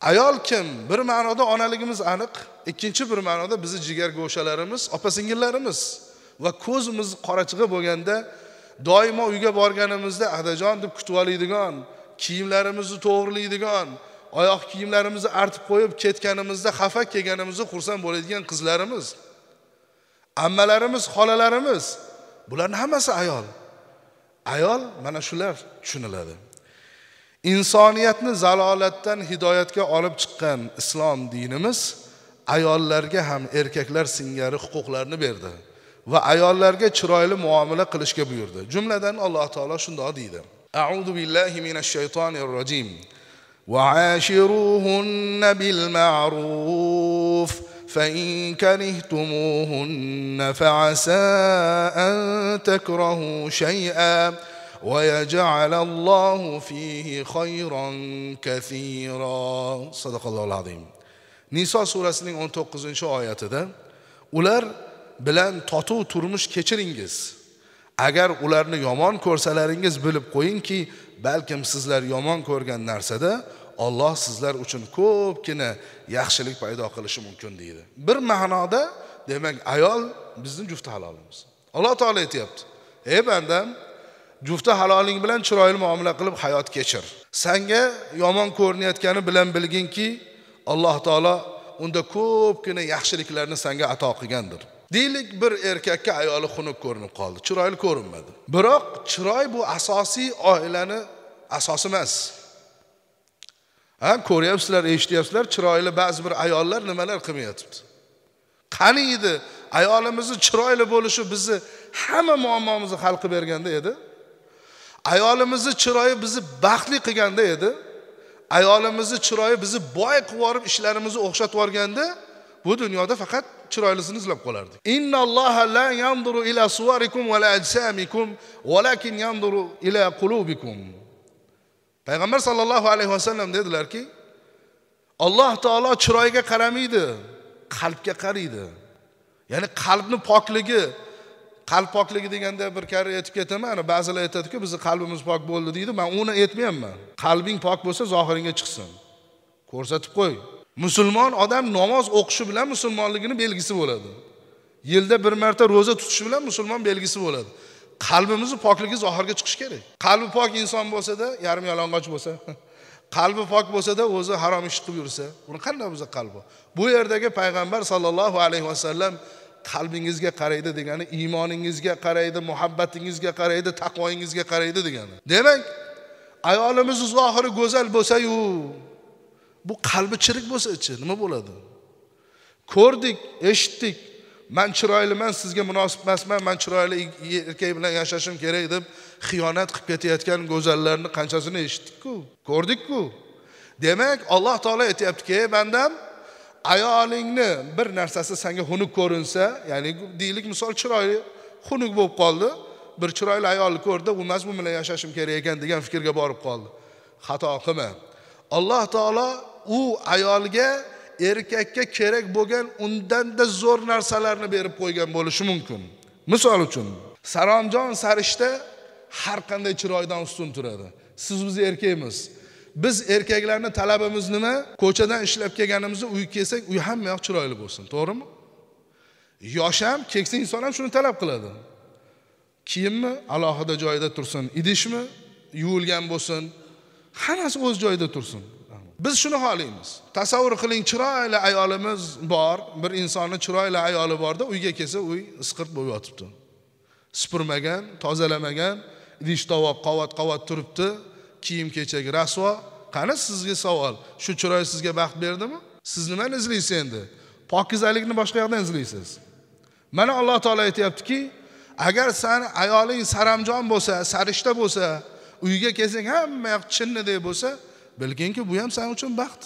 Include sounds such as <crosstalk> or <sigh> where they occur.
ayol kim? Bir ma'noda onaligimiz aniq. Ikkinchi bir ma'noda bizni jigar go'shalarimiz opa singillarimiz. Va ko'zimiz qorachig'i bo'lganda doimo uyga borganimizda adajon deb kutib oladigan kiyimlarimizni to'g'rilaydigan oyoq kiyimlarimizni artib qo'yib ketganimizda xafa kelganimizda xursand bo'ladigan qizlarimiz ammalarimiz xolalarimiz. Bularni hammasi ayol. Ayol mana shular tushuniladi. insoniyatni zalolatdan hidoyatga olib chiqqan islom dinimiz ayollarga ham erkaklar singari huquqlarni berdi va ayollarga chiroyli muomala qilishga buyurdi jumladan alloh taolo shundoq deydi audu billahi minash shaytonir rojim وعاشروهن بالمعروف فإن كرهتموهن فعسى أن تكرهوا شيئا ويجعل الله فيه خيرا كثيرا صدق الله العظيم niso surasining 19 oyatida ular bilan totuv turmush kechiringiz agar ularni yomon ko'rsalaringiz bilib qo'yingki balkim sizlar yomon ko'rgan narsada olloh sizlar uchun ko'pgina yaxshilik paydo qilishi mumkin deydi bir ma'noda demak ayol bizni jufti halolimiz alloh taolo aytyapti ey bandam jufti haloling bilan chiroyli muomala qilib hayot kechir. Sanga yomon ko'rinayotgani bilan bilginki alloh taolo unda ko'pgina yaxshiliklarni sanga ato qilgandir. Deylik bir erkakka ayoli xunuk ko'rinib qoldi. Chiroyli ko'rinmadi. Biroq chiroy bu asosiy oilani asosi emas. Ha ko'ryapsizlar eshityapsizlar chiroyli ba'zi bir ayollar nimalar qilmayotibdi? Qani edi? Ayolimizni chiroyli bo'lishi bizni hamma muammomizni hal qilib berganda edi. Ayolimizni chiroyi bizni baxtli qilganda edi. Ayolimizni chiroyi bizni boy qilib yuborib ishlarimizni o'xshatib yuborganda bu dunyoda faqat chiroylisini izlab qolardik. Innalloha la yanduru ila suvarikum va la ajsamikum valakin yanduru ila qulubikum. Payg'ambar sollallohu alayhi vasallam dedilarki alloh taolo chiroyga qaramaydi qalbga qaraydi ya'ni qalbni pokligi qalb pokligi deganda bir karra aytib ketaman ana ba'zilar aytadiku bizni qalbimiz pok bo'ldi deydi man uni aytmayapman. Qalbing pok bo'lsa zohiringga chiqsin. Ko'rsatib qo'y. Musulmon odam namoz o'qishi bilan musulmonligini belgisi bo'ladi. Yilda bir marta ro'za tutishi bilan musulmon belgisi bo'ladi. Qalbimizni pokligi zohirga chiqishi kerak. Qalbi pok inson bo'lsada yarim yalang'och bo'lsa <laughs> qalbi pok bo'lsada o'zi harom ish qilib yursa uni qanday bo'lsa qalbi? Bu yerdagi payg'ambar sollallohu alayhi vasallam qalbingizga qaraydi degani iymoningizga qaraydi muhabbatingizga qaraydi taqvoyingizga qaraydi degani. Demak ayolimiz zohiri go'zal bo'lsayu bu qalbi chirik bo'lsachi nima bo'ladi? Ko'rdik eshitdik man chiroyliman sizga munosib emasman man chiroyli erkak bilan yashashim kerak deb xiyonat qilib ketayotgan go'zallarni qanchasini eshitdikku? Ko'rdikku. Demak alloh taolo aytyaptiki ey bandam ayolingni bir narsasi sanga xunuk ko'rinsa ya'ni deylik misol chiroyli xunuk bo'lib qoldi. Bir chiroyli ayolni ko'rdi u emas bu bilan yashashim kerak ekan degan fikrga borib qoldi. Xato qilma. Alloh taolo u ayolga erkakka kerak bo'lgan undanda zo'r narsalarni berib qo'ygan bo'lishi mumkin. Misol uchun saromjon sarishta har qanday chiroydan ustun turadi. Siz biz erkakmiz. Biz erkaklarni talabimiz nima? Ko'chadan ishlab kelganimizda uy kelsak uy hamma yoq chiroyli bo'lsin to'g'rimi? Yosh ham keksa inson ham shuni talab qiladi. Kiyimmi? Alohida joyida tursin. Idishmi? Yuvilgan bo'lsin. Hammasi o'z joyida tursin. Biz shuni xohlaymiz. Tasavvur qiling chiroyli ayolimiz bor. Bir insonni chiroyli ayoli borda uyga kelsa uy isqirt bo'lib yotibdi. Supurmagan tozalamagan idish tovoq qavat qavat turibdi. Kiyim kechak. Rasvo qani sizga savol? Shu chiroy sizga baxt berdimi? Siz nimani izlaysiz endi? Pokizalikni boshqa yoqdan izlaysiz. Mana alloh taolo aytyaptiki agar sani ayoling saramjon bo'lsa sarishta bo'lsa uyga kelsang hamma yoq chinnidek bo'lsa bilginki bu ham san uchun baxt.